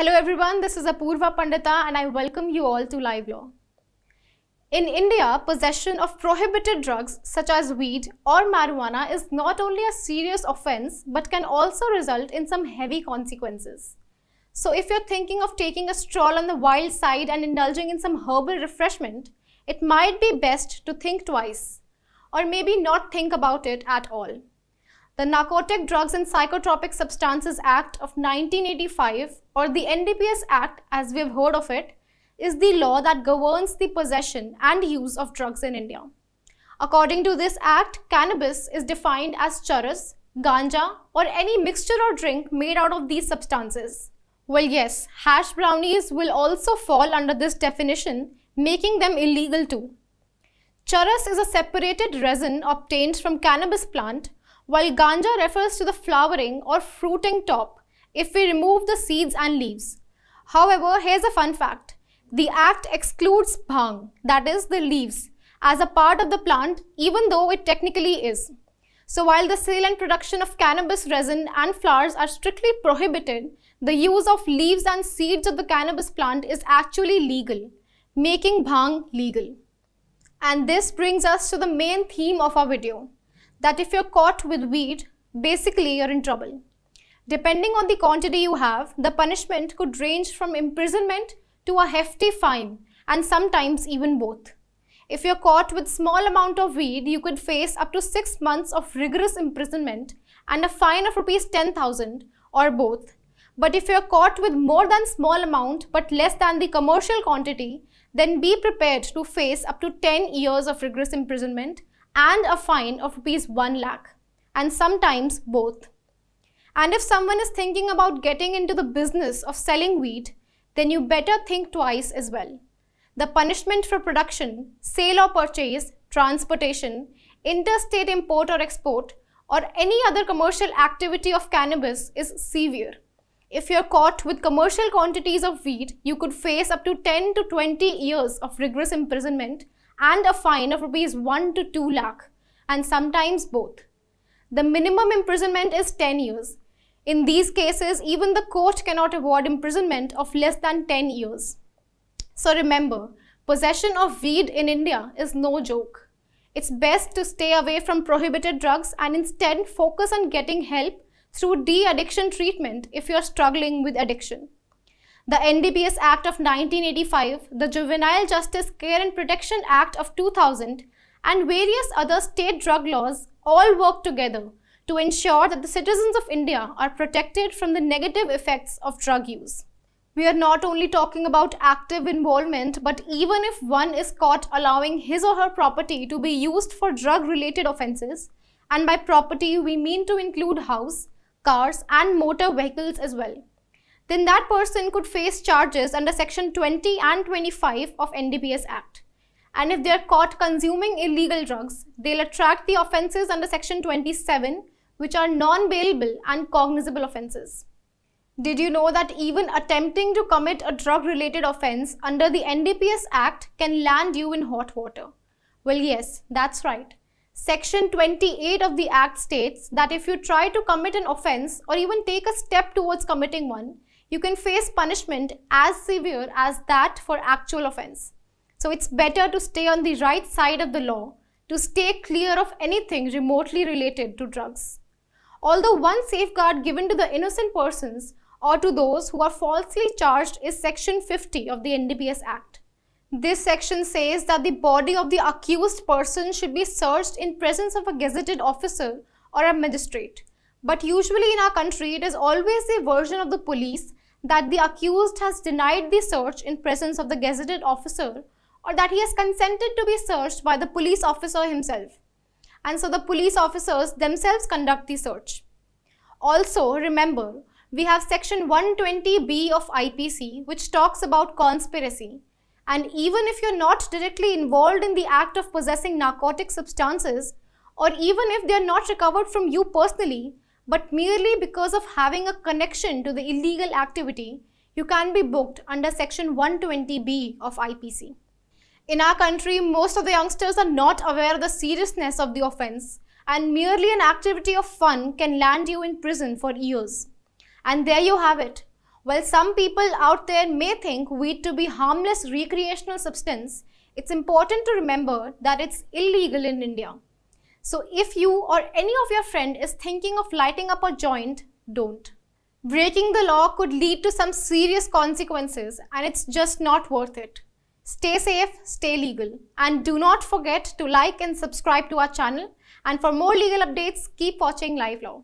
Hello everyone, this is Apurva Pandita and I welcome you all to Live Law. In India, possession of prohibited drugs such as weed or marijuana is not only a serious offense but can also result in some heavy consequences. So if you're thinking of taking a stroll on the wild side and indulging in some herbal refreshment, it might be best to think twice or maybe not think about it at all. The Narcotic Drugs and Psychotropic Substances Act of 1985 or the NDPS Act as we have heard of it is the law that governs the possession and use of drugs in India. According to this act, cannabis is defined as charas, ganja or any mixture or drink made out of these substances. Well yes, hash brownies will also fall under this definition, making them illegal too. Charas is a separated resin obtained from cannabis plant, while ganja refers to the flowering or fruiting top if we remove the seeds and leaves. However, here's a fun fact. The act excludes bhang, that is the leaves, as a part of the plant even though it technically is. So while the sale and production of cannabis resin and flowers are strictly prohibited, the use of leaves and seeds of the cannabis plant is actually legal, making bhang legal. And this brings us to the main theme of our video, that if you're caught with weed, basically you're in trouble. Depending on the quantity you have, the punishment could range from imprisonment to a hefty fine and sometimes even both. If you're caught with small amount of weed, you could face up to 6 months of rigorous imprisonment and a fine of rupees 10,000 or both. But if you're caught with more than small amount but less than the commercial quantity, then be prepared to face up to 10 years of rigorous imprisonment and a fine of rupees 1 lakh and sometimes both. And if someone is thinking about getting into the business of selling weed, then you better think twice as well. The punishment for production, sale or purchase, transportation, interstate import or export, or any other commercial activity of cannabis is severe. If you're caught with commercial quantities of weed, you could face up to 10 to 20 years of rigorous imprisonment and a fine of rupees 1 to 2 lakh, and sometimes both. The minimum imprisonment is 10 years, in these cases, even the court cannot award imprisonment of less than 10 years. So remember, possession of weed in India is no joke. It's best to stay away from prohibited drugs and instead focus on getting help through de-addiction treatment if you're struggling with addiction. The NDPS Act of 1985, the Juvenile Justice Care and Protection Act of 2000 and various other state drug laws all work together to ensure that the citizens of India are protected from the negative effects of drug use. We are not only talking about active involvement, but even if one is caught allowing his or her property to be used for drug-related offences, and by property we mean to include house, cars and motor vehicles as well, then that person could face charges under section 20 and 25 of NDPS Act. And if they are caught consuming illegal drugs, they'll attract the offences under section 27 which are non-bailable and cognizable offences. Did you know that even attempting to commit a drug-related offence under the NDPS Act can land you in hot water? Well, yes, that's right. Section 28 of the Act states that if you try to commit an offence or even take a step towards committing one, you can face punishment as severe as that for actual offence. So it's better to stay on the right side of the law to stay clear of anything remotely related to drugs although one safeguard given to the innocent persons or to those who are falsely charged is section 50 of the NDPS Act. This section says that the body of the accused person should be searched in presence of a gazetted officer or a magistrate. But usually in our country, it is always the version of the police that the accused has denied the search in presence of the gazetted officer or that he has consented to be searched by the police officer himself and so the police officers themselves conduct the search. Also, remember, we have section 120b of IPC which talks about conspiracy. And even if you're not directly involved in the act of possessing narcotic substances, or even if they are not recovered from you personally, but merely because of having a connection to the illegal activity, you can be booked under section 120b of IPC. In our country, most of the youngsters are not aware of the seriousness of the offense and merely an activity of fun can land you in prison for years. And there you have it. While some people out there may think weed to be harmless recreational substance, it's important to remember that it's illegal in India. So if you or any of your friend is thinking of lighting up a joint, don't. Breaking the law could lead to some serious consequences and it's just not worth it. Stay safe, stay legal and do not forget to like and subscribe to our channel and for more legal updates keep watching Live Law.